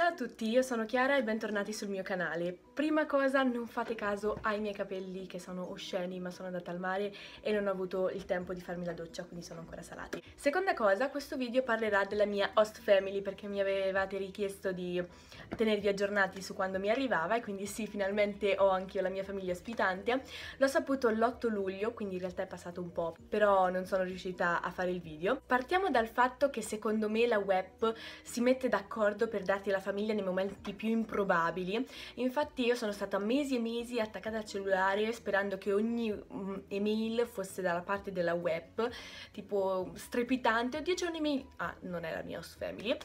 Ciao a tutti, io sono Chiara e bentornati sul mio canale. Prima cosa, non fate caso ai miei capelli che sono osceni, ma sono andata al mare e non ho avuto il tempo di farmi la doccia, quindi sono ancora salati. Seconda cosa, questo video parlerà della mia host family perché mi avevate richiesto di tenervi aggiornati su quando mi arrivava e quindi sì, finalmente ho anche io la mia famiglia ospitante. L'ho saputo l'8 luglio, quindi in realtà è passato un po', però non sono riuscita a fare il video. Partiamo dal fatto che secondo me la web si mette d'accordo per darti la famiglia nei momenti più improbabili. Infatti io sono stata mesi e mesi attaccata al cellulare sperando che ogni mm, email fosse dalla parte della web, tipo strepitante, oddio c'è un'email, ah non è la mia host family,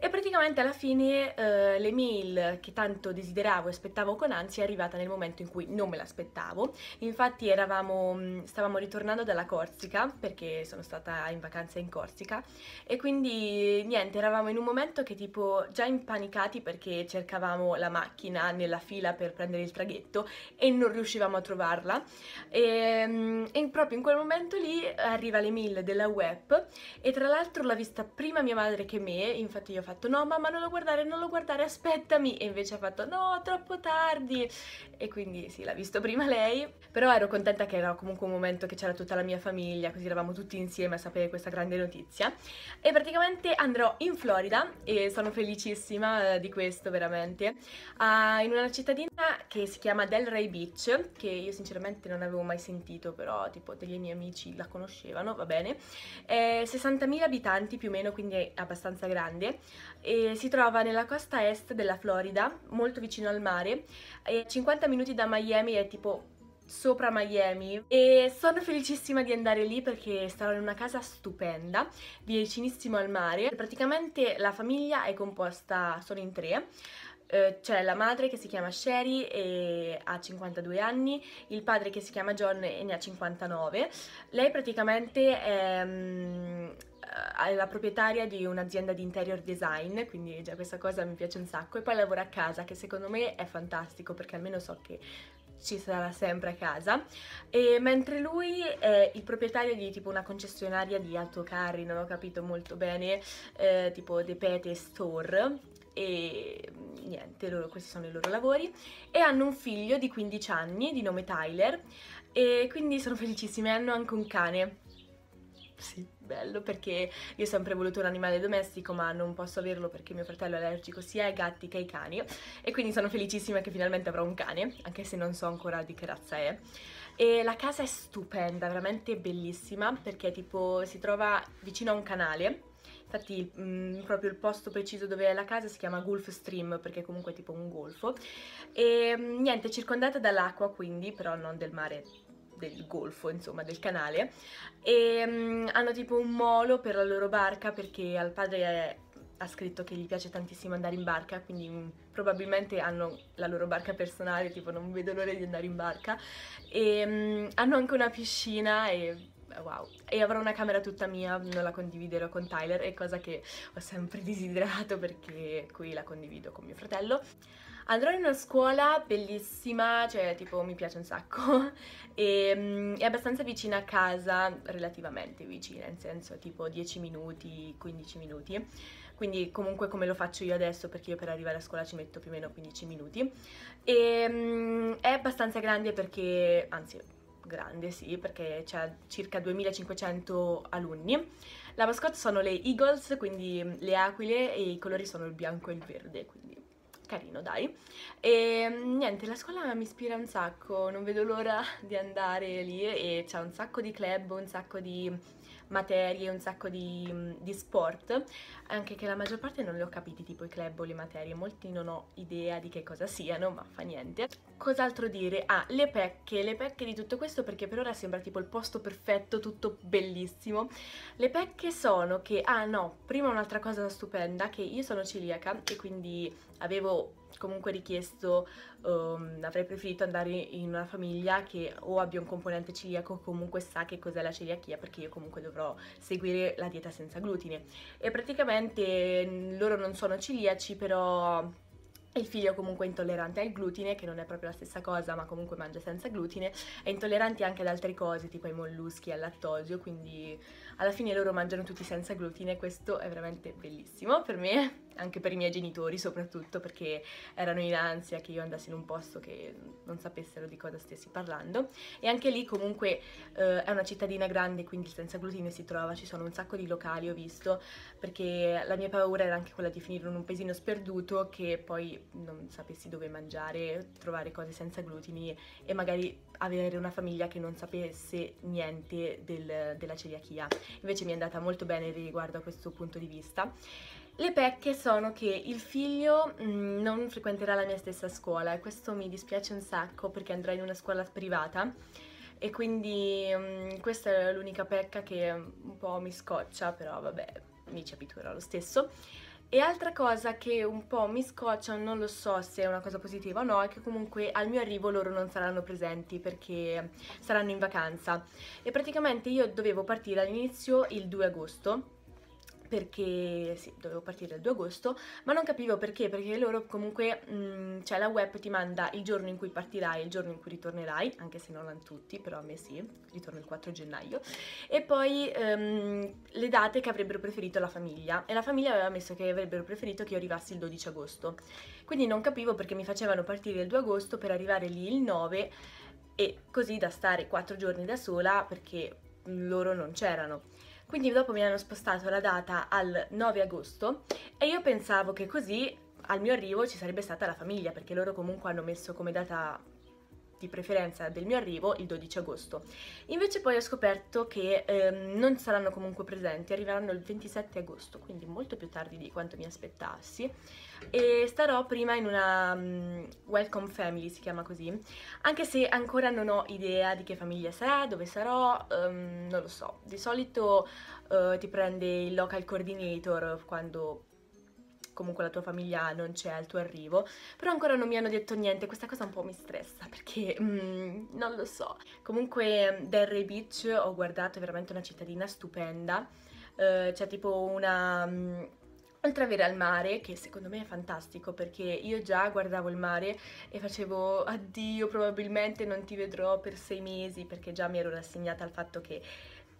e praticamente alla fine eh, l'email che tanto desideravo e aspettavo con ansia è arrivata nel momento in cui non me l'aspettavo. Infatti eravamo, mm, stavamo ritornando dalla Corsica, perché sono stata in vacanza in Corsica, e quindi niente, eravamo in un momento che tipo già impanicati perché cercavamo la macchina nella fila per prendere il traghetto e non riuscivamo a trovarla. E, mm, e proprio in quel momento lì arriva l'email della web e tra l'altro l'ha vista prima mia madre che me, infatti io ho fatto no mamma non lo guardare, non lo guardare, aspettami. E invece ha fatto no troppo tardi. E quindi sì l'ha visto prima lei. Però ero contenta che era comunque un momento che c'era tutta la mia famiglia così eravamo tutti insieme a sapere questa grande notizia. E praticamente andrò in Florida e sono felicissima eh, di questo veramente. Uh, in una cittadina che si chiama Delray Beach che io sinceramente non avevo mai sentito però tipo degli miei amici la conoscevano va bene. Eh, 60.000 abitanti più o meno quindi è abbastanza grande e si trova nella costa est della Florida, molto vicino al mare, e 50 minuti da Miami è tipo sopra Miami e sono felicissima di andare lì perché starò in una casa stupenda, vicinissimo al mare. Praticamente la famiglia è composta solo in tre, eh, c'è la madre che si chiama Sherry e ha 52 anni, il padre che si chiama John e ne ha 59. Lei praticamente è, um, è la proprietaria di un'azienda di interior design, quindi già questa cosa mi piace un sacco, e poi lavora a casa, che secondo me è fantastico perché almeno so che ci sarà sempre a casa e mentre lui è il proprietario di tipo una concessionaria di autocarri non ho capito molto bene eh, tipo The Pete Store e niente, loro, questi sono i loro lavori. E hanno un figlio di 15 anni di nome Tyler e quindi sono felicissime, hanno anche un cane. Sì, bello perché io ho sempre voluto un animale domestico ma non posso averlo perché mio fratello è allergico sia ai gatti che ai cani. E quindi sono felicissima che finalmente avrò un cane, anche se non so ancora di che razza è. E la casa è stupenda, veramente bellissima perché tipo si trova vicino a un canale infatti mh, proprio il posto preciso dove è la casa si chiama Gulf Stream perché comunque è tipo un golfo. E mh, niente, circondata dall'acqua quindi, però non del mare del golfo, insomma, del canale. E um, hanno tipo un molo per la loro barca perché al padre è, ha scritto che gli piace tantissimo andare in barca, quindi um, probabilmente hanno la loro barca personale, tipo non vedo l'ora di andare in barca. E um, hanno anche una piscina e wow. E avrò una camera tutta mia non la condividerò con Tyler è cosa che ho sempre desiderato perché qui la condivido con mio fratello. Andrò in una scuola bellissima, cioè tipo mi piace un sacco e um, è abbastanza vicina a casa, relativamente vicina, nel senso tipo 10 minuti, 15 minuti. Quindi comunque come lo faccio io adesso perché io per arrivare a scuola ci metto più o meno 15 minuti. E um, è abbastanza grande perché, anzi grande sì, perché c'è circa 2500 alunni. La mascotte sono le Eagles, quindi le aquile e i colori sono il bianco e il verde, quindi carino dai. E mm, niente la scuola mi ispira un sacco non vedo l'ora di andare lì e c'è un sacco di club un sacco di materie, un sacco di, di, sport, anche che la maggior parte non le ho capiti, tipo i club o le materie, molti non ho idea di che cosa siano, ma fa niente. Cos'altro dire? Ah, le pecche, le pecche di tutto questo perché per ora sembra tipo il posto perfetto, tutto bellissimo. Le pecche sono che, ah no, prima un'altra cosa stupenda, che io sono celiaca e quindi avevo comunque richiesto, um, avrei preferito andare in una famiglia che o abbia un componente celiaco o comunque sa che cos'è la celiachia perché io comunque dovrò seguire la dieta senza glutine. E praticamente mm, loro non sono celiaci però il figlio comunque è intollerante al glutine, che non è proprio la stessa cosa, ma comunque mangia senza glutine, è intollerante anche ad altre cose, tipo ai molluschi, al lattosio, quindi alla fine loro mangiano tutti senza glutine, questo è veramente bellissimo per me, anche per i miei genitori soprattutto perché erano in ansia che io andassi in un posto che non sapessero di cosa stessi parlando e anche lì comunque eh, è una cittadina grande quindi senza glutine si trova, ci sono un sacco di locali ho visto perché la mia paura era anche quella di finire in un paesino sperduto che poi non sapessi dove mangiare, trovare cose senza glutini e magari avere una famiglia che non sapesse niente del, della celiachia. Invece mi è andata molto bene riguardo a questo punto di vista. Le pecche sono che il figlio mh, mm, non frequenterà la mia stessa scuola e questo mi dispiace un sacco perché andrà in una scuola privata e quindi mh, mm, questa è l'unica pecca che un po' mi scoccia, però vabbè, mi ci abituerò lo stesso. E altra cosa che un po' mi scoccia, non lo so se è una cosa positiva o no, è che comunque al mio arrivo loro non saranno presenti perché saranno in vacanza. E praticamente io dovevo partire all'inizio il 2 agosto perché sì, dovevo partire il 2 agosto, ma non capivo perché, perché loro comunque, mh, mm, cioè la web ti manda il giorno in cui partirai e il giorno in cui ritornerai, anche se non hanno tutti, però a me sì, ritorno il 4 gennaio, e poi um, le date che avrebbero preferito la famiglia, e la famiglia aveva messo che avrebbero preferito che io arrivassi il 12 agosto, quindi non capivo perché mi facevano partire il 2 agosto per arrivare lì il 9 e così da stare 4 giorni da sola perché loro non c'erano. Quindi dopo mi hanno spostato la data al 9 agosto e io pensavo che così al mio arrivo ci sarebbe stata la famiglia perché loro comunque hanno messo come data di preferenza del mio arrivo il 12 agosto. Invece poi ho scoperto che ehm, non saranno comunque presenti, arriveranno il 27 agosto, quindi molto più tardi di quanto mi aspettassi. E starò prima in una um, welcome family, si chiama così, anche se ancora non ho idea di che famiglia sarà, dove sarò, um, non lo so. Di solito uh, ti prende il local coordinator quando comunque la tua famiglia non c'è al tuo arrivo, però ancora non mi hanno detto niente, questa cosa un po' mi stressa perché mm, non lo so. Comunque Derry Beach ho guardato, è veramente una cittadina stupenda, uh, c'è tipo una... Um, Oltre ad avere al mare, che secondo me è fantastico perché io già guardavo il mare e facevo addio, probabilmente non ti vedrò per sei mesi perché già mi ero rassegnata al fatto che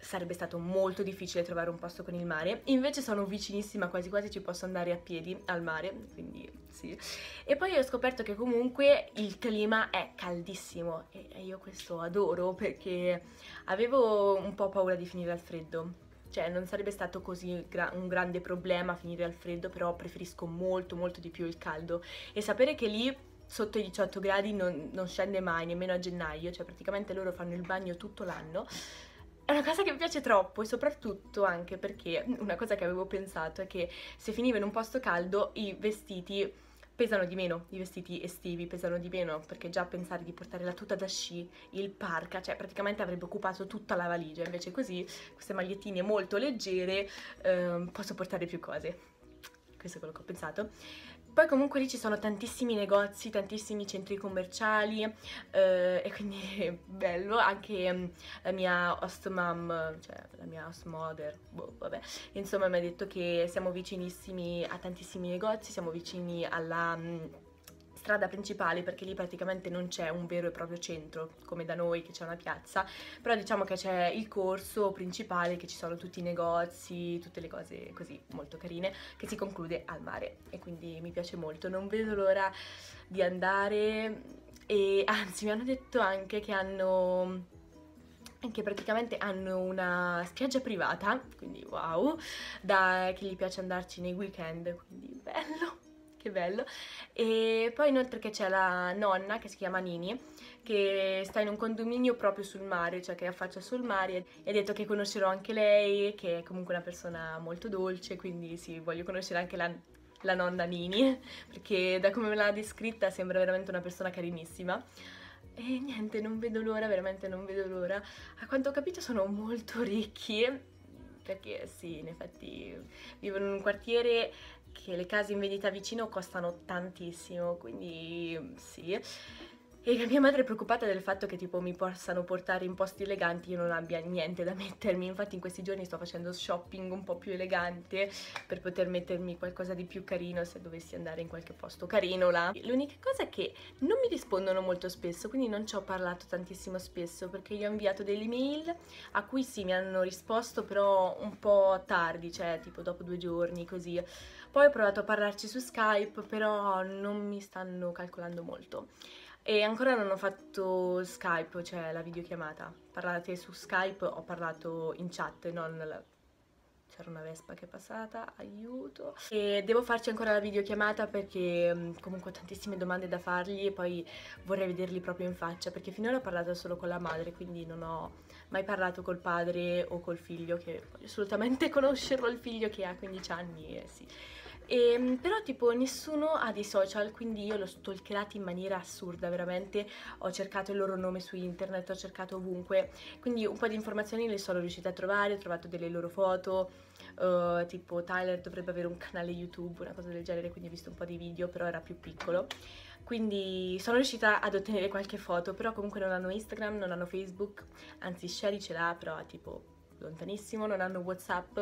sarebbe stato molto difficile trovare un posto con il mare, invece sono vicinissima, quasi quasi ci posso andare a piedi al mare, quindi sì. E poi ho scoperto che comunque il clima è caldissimo e io questo adoro perché avevo un po' paura di finire al freddo. Cioè non sarebbe stato così gra un grande problema finire al freddo, però preferisco molto molto di più il caldo e sapere che lì sotto i 18 gradi non, non scende mai, nemmeno a gennaio, cioè praticamente loro fanno il bagno tutto l'anno è una cosa che mi piace troppo e soprattutto anche perché una cosa che avevo pensato è che se finiva in un posto caldo i vestiti pesano di meno, i vestiti estivi pesano di meno perché già pensare di portare la tuta da sci, il parka, cioè praticamente avrebbe occupato tutta la valigia, invece così queste magliettine molto leggere eh, posso portare più cose. Questo è quello che ho pensato. Poi comunque lì ci sono tantissimi negozi, tantissimi centri commerciali eh, e quindi è bello, anche um, la mia host mom, cioè la mia host mother, boh, vabbè, insomma mi ha detto che siamo vicinissimi a tantissimi negozi, siamo vicini alla... Um, strada principale perché lì praticamente non c'è un vero e proprio centro come da noi che c'è una piazza. Però diciamo che c'è il corso principale che ci sono tutti i negozi tutte le cose così molto carine che si conclude al mare. E quindi mi piace molto. Non vedo l'ora di andare e anzi mi hanno detto anche che hanno che praticamente hanno una spiaggia privata, quindi wow, da, che gli piace andarci nei weekend, quindi bello che bello. E poi inoltre che c'è la nonna che si chiama Nini, che sta in un condominio proprio sul mare, cioè che affaccia sul mare e ha detto che conoscerò anche lei, che è comunque una persona molto dolce, quindi sì, voglio conoscere anche la, la nonna Nini, perché da come me l'ha descritta sembra veramente una persona carinissima. E niente, non vedo l'ora, veramente non vedo l'ora. A quanto ho capito sono molto ricchi, perché sì, in effetti vivono in un quartiere che le case in vendita vicino costano tantissimo, quindi sì. E mia madre è preoccupata del fatto che tipo mi possano portare in posti eleganti io non abbia niente da mettermi, infatti in questi giorni sto facendo shopping un po' più elegante per poter mettermi qualcosa di più carino se dovessi andare in qualche posto carino là. L'unica cosa è che non mi rispondono molto spesso, quindi non ci ho parlato tantissimo spesso perché gli ho inviato delle email a cui sì mi hanno risposto però un po' tardi, cioè tipo dopo due giorni così. Poi ho provato a parlarci su Skype però non mi stanno calcolando molto. E ancora non ho fatto Skype, cioè la videochiamata. Parlate su Skype, ho parlato in chat, non la... C'era una vespa che è passata, aiuto. E devo farci ancora la videochiamata perché mm, comunque ho tantissime domande da fargli e poi vorrei vederli proprio in faccia perché finora ho parlato solo con la madre, quindi non ho mai parlato col padre o col figlio che voglio assolutamente conoscerlo, il figlio che ha 15 anni, e sì. E, ehm, però tipo nessuno ha dei social, quindi io l'ho stalkerati in maniera assurda, veramente. Ho cercato il loro nome su internet, ho cercato ovunque, quindi un po' di informazioni le sono riuscita a trovare, ho trovato delle loro foto, uh, tipo Tyler dovrebbe avere un canale YouTube, una cosa del genere, quindi ho visto un po' di video, però era più piccolo. Quindi sono riuscita ad ottenere qualche foto, però comunque non hanno Instagram, non hanno Facebook, anzi Sherry ce l'ha, però tipo lontanissimo, non hanno Whatsapp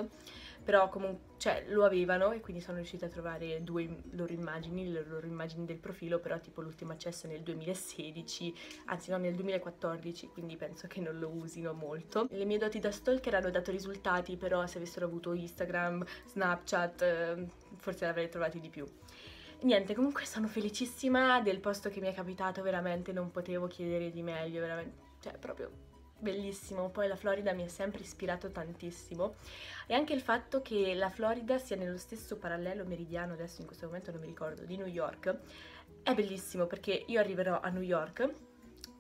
però comunque cioè, lo avevano e quindi sono riuscita a trovare due loro immagini, le loro immagini del profilo, però tipo l'ultimo accesso è nel 2016, anzi no nel 2014, quindi penso che non lo usino molto. Le mie doti da stalker hanno dato risultati, però se avessero avuto Instagram, Snapchat, eh, forse l'avrei trovati di più. Niente, comunque sono felicissima del posto che mi è capitato, veramente non potevo chiedere di meglio, veramente, cioè proprio bellissimo, poi la Florida mi ha sempre ispirato tantissimo. E anche il fatto che la Florida sia nello stesso parallelo meridiano, adesso in questo momento non mi ricordo, di New York, è bellissimo perché io arriverò a New York,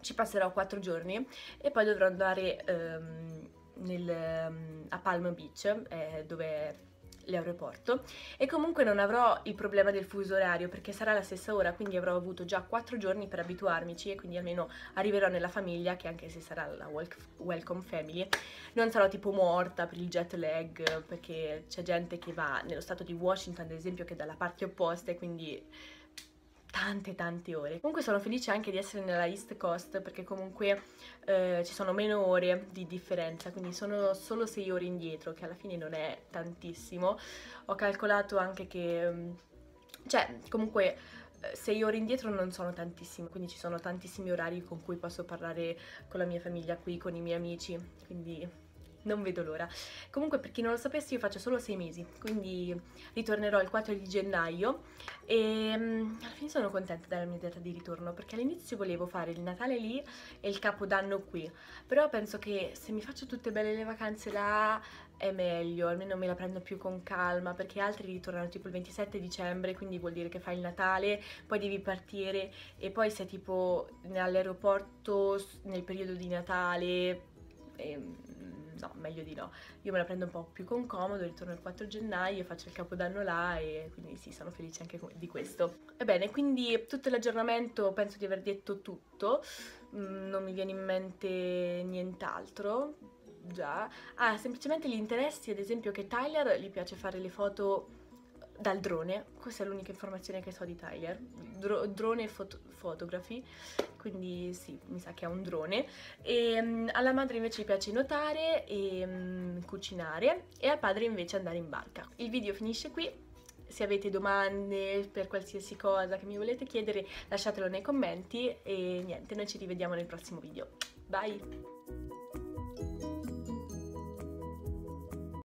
ci passerò quattro giorni e poi dovrò andare um, nel, um, a Palm Beach, eh, dove l'aeroporto. E comunque non avrò il problema del fuso orario perché sarà la stessa ora quindi avrò avuto già 4 giorni per abituarmici e quindi almeno arriverò nella famiglia che anche se sarà la welcome family non sarò tipo morta per il jet lag perché c'è gente che va nello stato di Washington ad esempio che è dalla parte opposta e quindi tante tante ore. Comunque sono felice anche di essere nella East Coast perché comunque eh, ci sono meno ore di differenza, quindi sono solo 6 ore indietro, che alla fine non è tantissimo. Ho calcolato anche che, mm, cioè comunque 6 eh, ore indietro non sono tantissime, quindi ci sono tantissimi orari con cui posso parlare con la mia famiglia qui, con i miei amici, quindi non vedo l'ora. Comunque per chi non lo sapesse io faccio solo 6 mesi, quindi ritornerò il 4 di gennaio e um, alla fine sono contenta della mia data di ritorno perché all'inizio volevo fare il Natale lì e il Capodanno qui, però penso che se mi faccio tutte belle le vacanze là è meglio, almeno me la prendo più con calma perché altri ritornano tipo il 27 dicembre, quindi vuol dire che fai il Natale, poi devi partire e poi sei tipo all'aeroporto nel periodo di Natale e no, meglio di no. Io me la prendo un po' più con comodo, ritorno il 4 gennaio, faccio il capodanno là e quindi sì, sono felice anche di questo. Ebbene, quindi tutto l'aggiornamento penso di aver detto tutto, mm, non mi viene in mente nient'altro. Già. Ah, semplicemente gli interessi, ad esempio che Tyler gli piace fare le foto dal drone, questa è l'unica informazione che so di Tyler, Dro drone foto fotografi, quindi sì, mi sa che è un drone, e um, alla madre invece piace nuotare e um, cucinare e al padre invece andare in barca. Il video finisce qui, se avete domande per qualsiasi cosa che mi volete chiedere lasciatelo nei commenti e niente, noi ci rivediamo nel prossimo video. Bye!